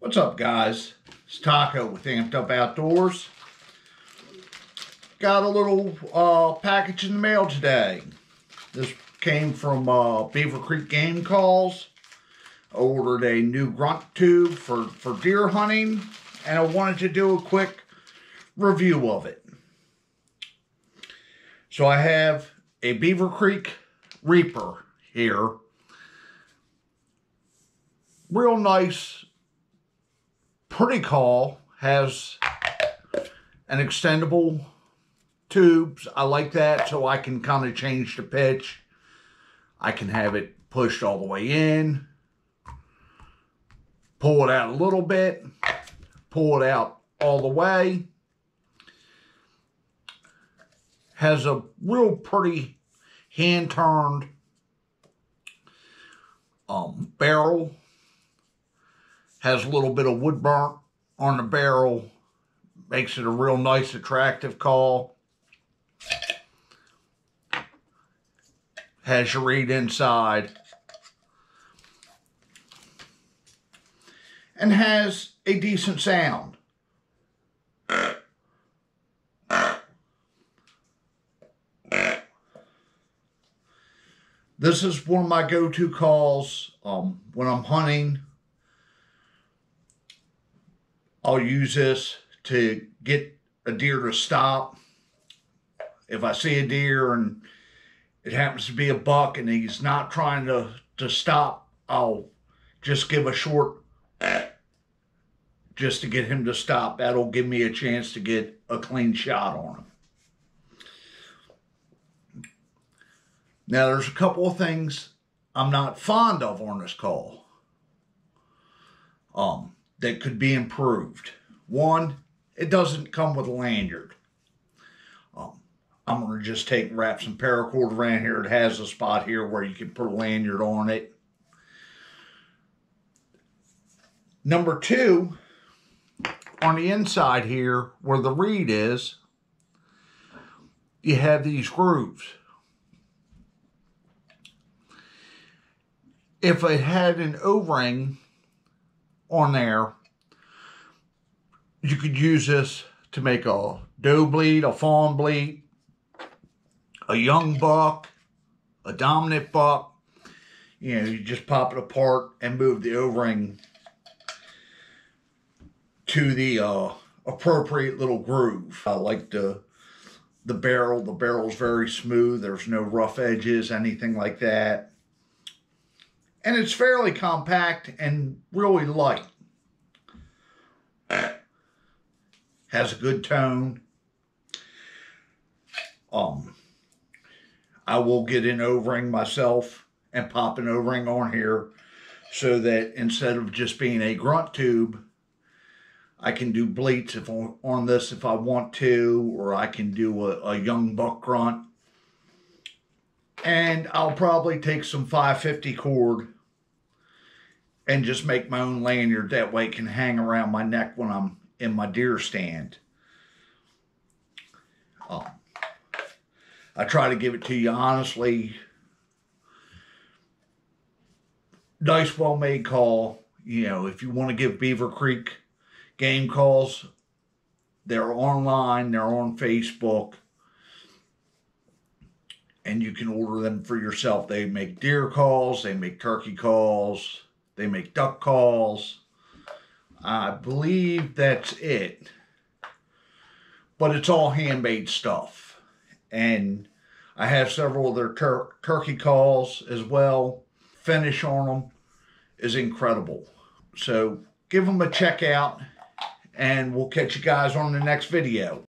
What's up, guys? It's Taco with Amped Up Outdoors. Got a little uh, package in the mail today. This came from uh, Beaver Creek Game Calls. I ordered a new grunt tube for, for deer hunting, and I wanted to do a quick review of it. So I have a Beaver Creek Reaper here. Real nice pretty call has an extendable tubes. I like that so I can kind of change the pitch. I can have it pushed all the way in, pull it out a little bit, pull it out all the way. Has a real pretty hand-turned um, barrel has a little bit of wood burnt on the barrel. Makes it a real nice, attractive call. Has your reed inside. And has a decent sound. This is one of my go-to calls um, when I'm hunting I'll use this to get a deer to stop. If I see a deer and it happens to be a buck and he's not trying to, to stop, I'll just give a short just to get him to stop. That'll give me a chance to get a clean shot on him. Now, there's a couple of things I'm not fond of on this call. Um, that could be improved. One, it doesn't come with a lanyard. Um, I'm going to just take wrap some paracord around here. It has a spot here where you can put a lanyard on it. Number two, on the inside here where the reed is, you have these grooves. If it had an O-ring on there. You could use this to make a doe bleat, a fawn bleat, a young buck, a dominant buck. You know, you just pop it apart and move the O-ring to the uh, appropriate little groove. I like the the barrel. The barrel's very smooth. There's no rough edges, anything like that and it's fairly compact and really light. Has a good tone. Um, I will get an O-ring myself and pop an O-ring on here so that instead of just being a grunt tube, I can do bleats if on this if I want to, or I can do a, a young buck grunt and I'll probably take some 550 cord and just make my own lanyard. That way it can hang around my neck when I'm in my deer stand. Um, I try to give it to you honestly. Nice, well-made call. You know, if you want to give Beaver Creek game calls, they're online, they're on Facebook and you can order them for yourself. They make deer calls, they make turkey calls, they make duck calls. I believe that's it. But it's all handmade stuff. And I have several of their tur turkey calls as well. Finish on them is incredible. So give them a check out and we'll catch you guys on the next video.